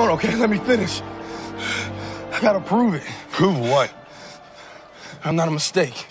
on, okay? Let me finish. I gotta prove it. Prove what? I'm not a mistake.